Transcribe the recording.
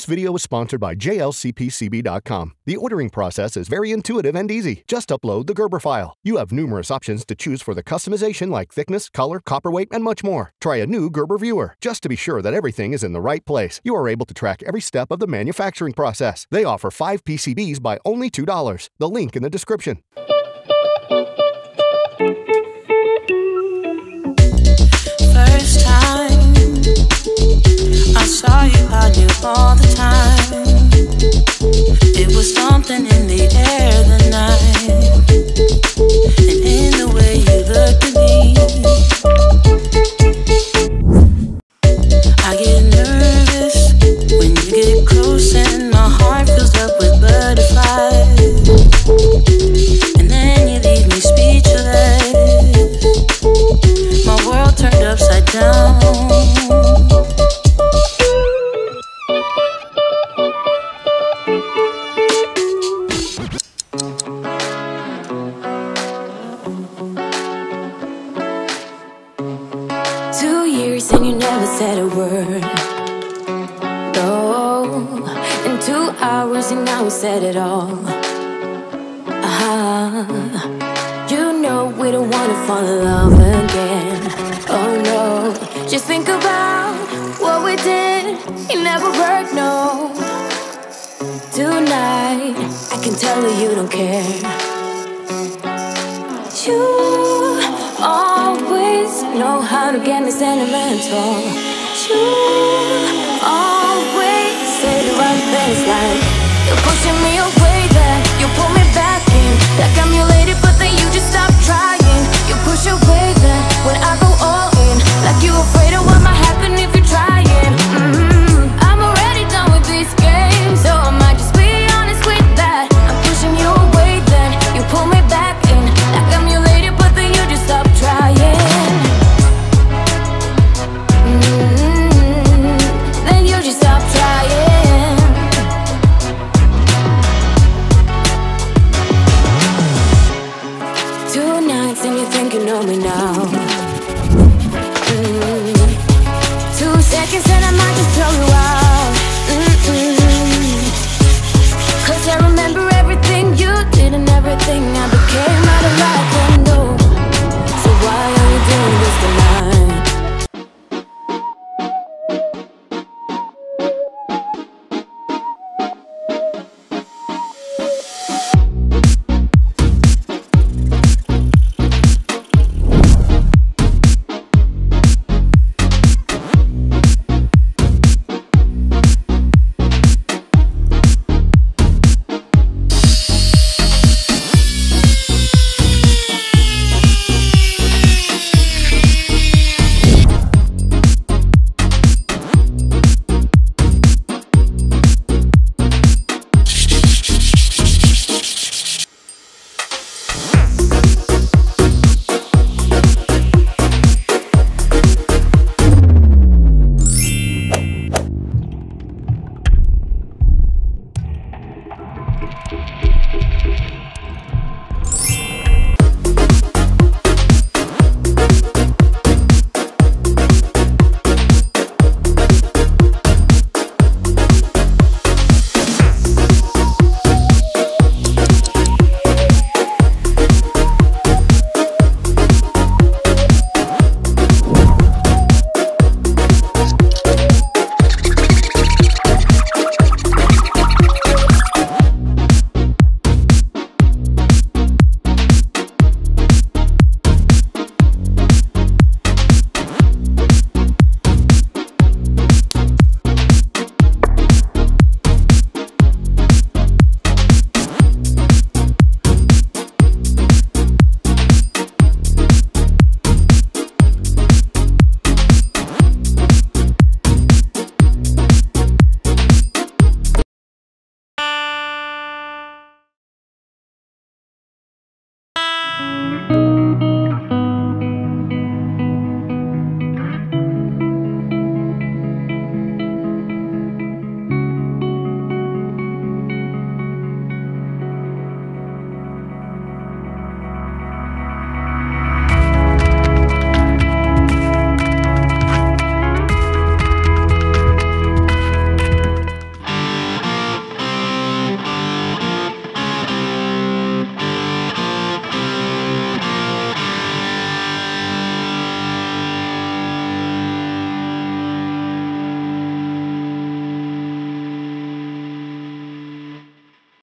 This video is sponsored by JLCPCB.com. The ordering process is very intuitive and easy. Just upload the Gerber file. You have numerous options to choose for the customization like thickness, color, copper weight, and much more. Try a new Gerber viewer. Just to be sure that everything is in the right place, you are able to track every step of the manufacturing process. They offer 5 PCBs by only $2. The link in the description. All the time. Years and you never said a word. No, in two hours and now we said it all. Ah, you know we don't wanna fall in love again. Oh no, just think about what we did. It never worked, no. Tonight, I can tell that you don't care. You get me sentimental. You always say the right things like you're pushing me away, that you're.